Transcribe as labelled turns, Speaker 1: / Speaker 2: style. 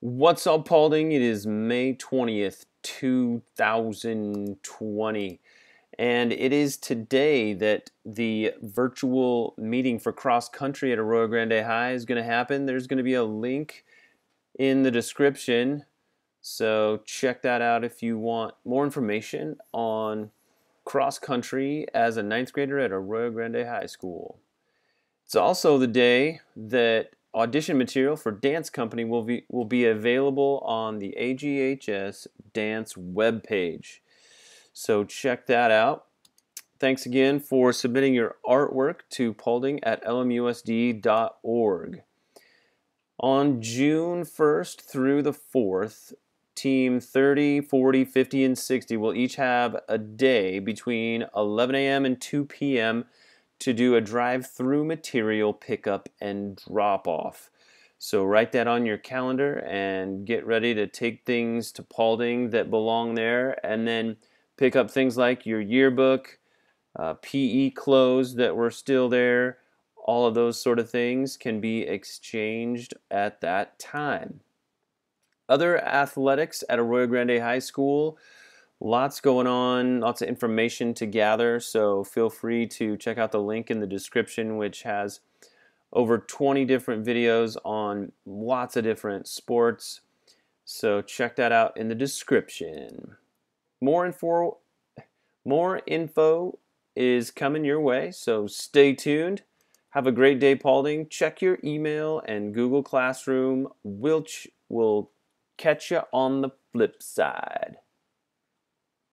Speaker 1: What's up, Paulding? It is May 20th, 2020. And it is today that the virtual meeting for cross country at Arroyo Grande High is going to happen. There's going to be a link in the description. So check that out if you want more information on cross country as a ninth grader at Arroyo Grande High School. It's also the day that audition material for Dance Company will be, will be available on the AGHS Dance webpage. So check that out. Thanks again for submitting your artwork to Paulding at lmusd.org. On June 1st through the 4th, Team 30, 40, 50, and 60 will each have a day between 11 a.m. and 2 p.m to do a drive-through material pickup and drop off. So write that on your calendar and get ready to take things to Paulding that belong there and then pick up things like your yearbook, uh, PE clothes that were still there. All of those sort of things can be exchanged at that time. Other athletics at Arroyo Grande High School lots going on, lots of information to gather. So feel free to check out the link in the description, which has over 20 different videos on lots of different sports. So check that out in the description. More info, more info is coming your way, so stay tuned. Have a great day, Paulding. Check your email and Google Classroom. We'll, ch- we'll catch you on the flip side.